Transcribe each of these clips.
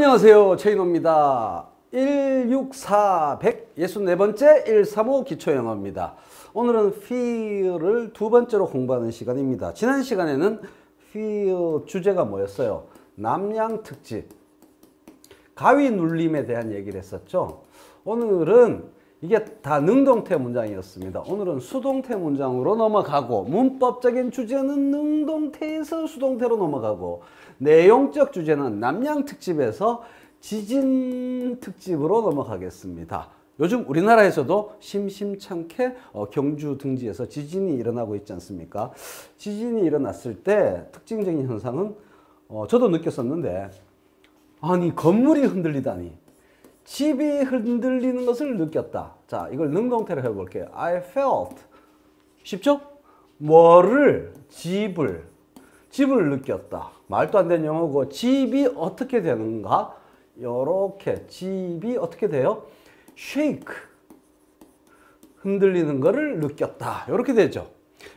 안녕하세요. 최인호입니다. 164, 164번째 135 기초영어입니다. 오늘은 feel을 두 번째로 공부하는 시간입니다. 지난 시간에는 feel 주제가 뭐였어요? 남양 특집. 가위 눌림에 대한 얘기를 했었죠. 오늘은 이게 다 능동태 문장이었습니다. 오늘은 수동태 문장으로 넘어가고 문법적인 주제는 능동태에서 수동태로 넘어가고 내용적 주제는 남양 특집에서 지진 특집으로 넘어가겠습니다. 요즘 우리나라에서도 심심찮게 어, 경주 등지에서 지진이 일어나고 있지 않습니까? 지진이 일어났을 때 특징적인 현상은 어, 저도 느꼈었는데 아니 건물이 흔들리다니 집이 흔들리는 것을 느꼈다. 자, 이걸 능동태로 해볼게요. I felt. 쉽죠? 뭐를, 집을, 집을 느꼈다. 말도 안 되는 영어고, 집이 어떻게 되는가? 요렇게, 집이 어떻게 돼요? shake. 흔들리는 것을 느꼈다. 요렇게 되죠.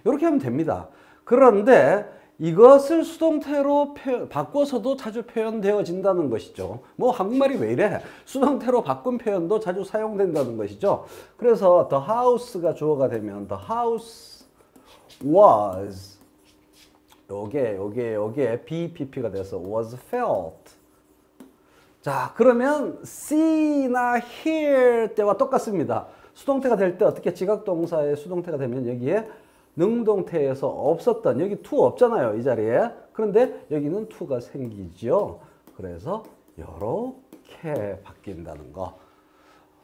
요렇게 하면 됩니다. 그런데 이것을 수동태로 표, 바꿔서도 자주 표현되어진다는 것이죠. 뭐 한국말이 왜 이래? 수동태로 바꾼 표현도 자주 사용된다는 것이죠. 그래서 the house가 주어가 되면 the house was 요게 요게 요게 BPP가 돼서 was felt 자 그러면 see나 hear 때와 똑같습니다. 수동태가 될 때 어떻게 지각동사의 수동태가 되면 여기에 능동태에서 없었던 여기 to 없잖아요 이 자리에. 그런데 여기는 to가 생기죠. 그래서 이렇게 바뀐다는 거.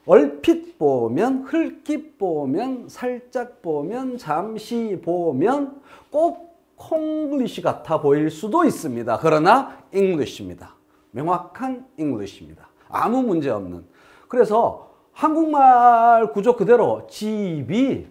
얼핏 보면 흘낏 보면 살짝 보면 잠시 보면 꼭 콩글리시 같아 보일 수도 있습니다. 그러나 English입니다. 명확한 English입니다. 아무 문제 없는. 그래서 한국말 구조 그대로 집이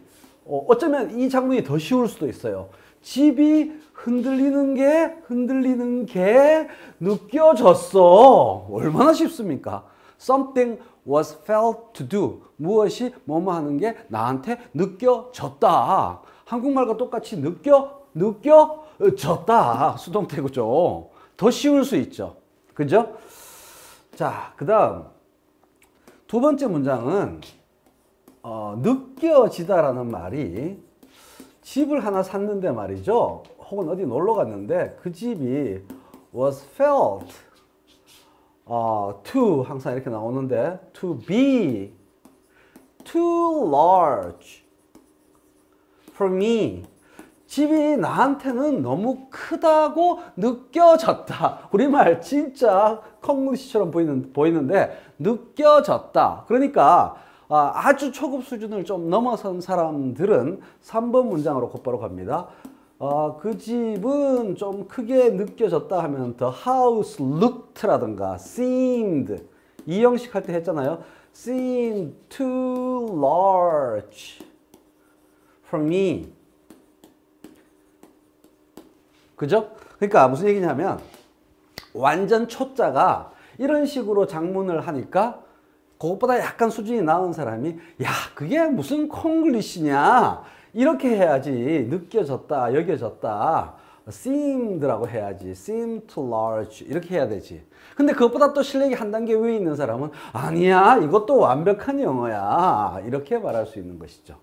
어, 어쩌면 이 장면이 더 쉬울 수도 있어요. 집이 흔들리는 게 흔들리는 게 느껴졌어. 얼마나 쉽습니까? Something was felt to do. 무엇이 뭐뭐 하는 게 나한테 느껴졌다. 한국말과 똑같이 느껴 느껴졌다. 수동태구죠. 더 쉬울 수 있죠. 그죠? 자, 그다음 두 번째 문장은 어, 느껴지다라는 말이 집을 하나 샀는데 말이죠. 혹은 어디 놀러 갔는데 그 집이 was felt 어, to 항상 이렇게 나오는데 to be too large for me 집이 나한테는 너무 크다고 느껴졌다. 우리말 진짜 콩글리시처럼 보이는, 보이는데 느껴졌다. 그러니까 아, 아주 초급 수준을 좀 넘어선 사람들은 3번 문장으로 곧바로 갑니다. 어, 그 집은 좀 크게 느껴졌다 하면 the house looked라든가 seemed 이 형식 할 때 했잖아요. seemed too large for me. 그죠? 그러니까 무슨 얘기냐면 완전 초짜가 이런 식으로 장문을 하니까 그것보다 약간 수준이 나은 사람이 야 그게 무슨 콩글리시냐? 이렇게 해야지 느껴졌다 여겨졌다. seemed라고 해야지 seem too large. 이렇게 해야 되지. 근데 그것보다 또 실력이 한 단계 위에 있는 사람은 아니야 이것도 완벽한 영어야. 이렇게 말할 수 있는 것이죠.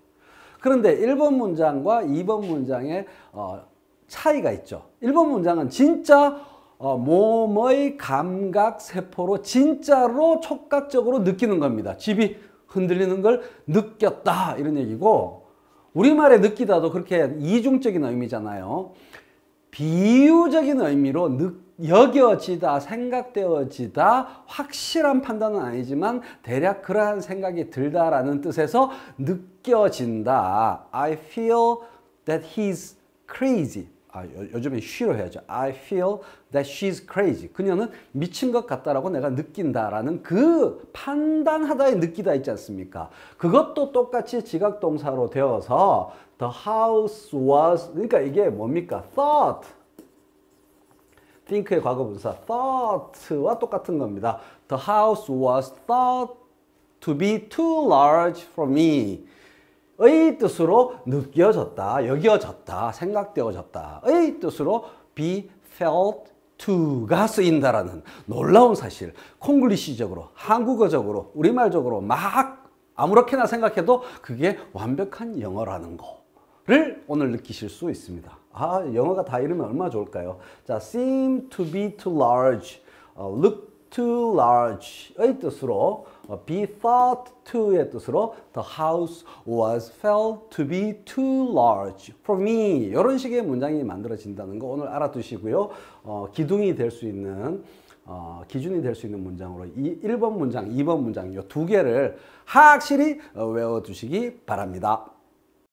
그런데 1번 문장과 2번 문장의 어, 차이가 있죠. 1번 문장은 진짜 어, 몸의 감각 세포로 진짜로 촉각적으로 느끼는 겁니다. 집이 흔들리는 걸 느꼈다 이런 얘기고 우리말에 느끼다도 그렇게 이중적인 의미잖아요. 비유적인 의미로 느, 여겨지다, 생각되어지다, 확실한 판단은 아니지만 대략 그러한 생각이 들다라는 뜻에서 느껴진다. I feel that he's crazy. 아, 요, 즘에 she로 해야죠. I feel that she's crazy. 그녀는 미친 것 같다라고 내가 느낀다라는 그 판단하다에 느끼다 있지 않습니까? 그것도 똑같이 지각 동사로 되어서 the house was 그러니까 이게 뭡니까? thought think의 과거 분사 thought와 똑같은 겁니다. The house was thought to be too large for me. 의 뜻으로 느껴졌다, 여겨졌다, 생각되어졌다. 의 뜻으로 be felt to가 쓰인다라는 놀라운 사실. 콩글리시적으로, 한국어적으로, 우리말적으로 막 아무렇게나 생각해도 그게 완벽한 영어라는 거를 오늘 느끼실 수 있습니다. 아, 영어가 다 이러면 얼마나 좋을까요? 자, seem to be too large, 어, look too large의 뜻으로 어, be thought to의 뜻으로 the house was felt to be too large for me 이런 식의 문장이 만들어진다는 거 오늘 알아두시고요. 어, 기둥이 될 수 있는 어, 기준이 될 수 있는 문장으로 이 1번 문장, 2번 문장 이 두 개를 확실히 어, 외워두시기 바랍니다.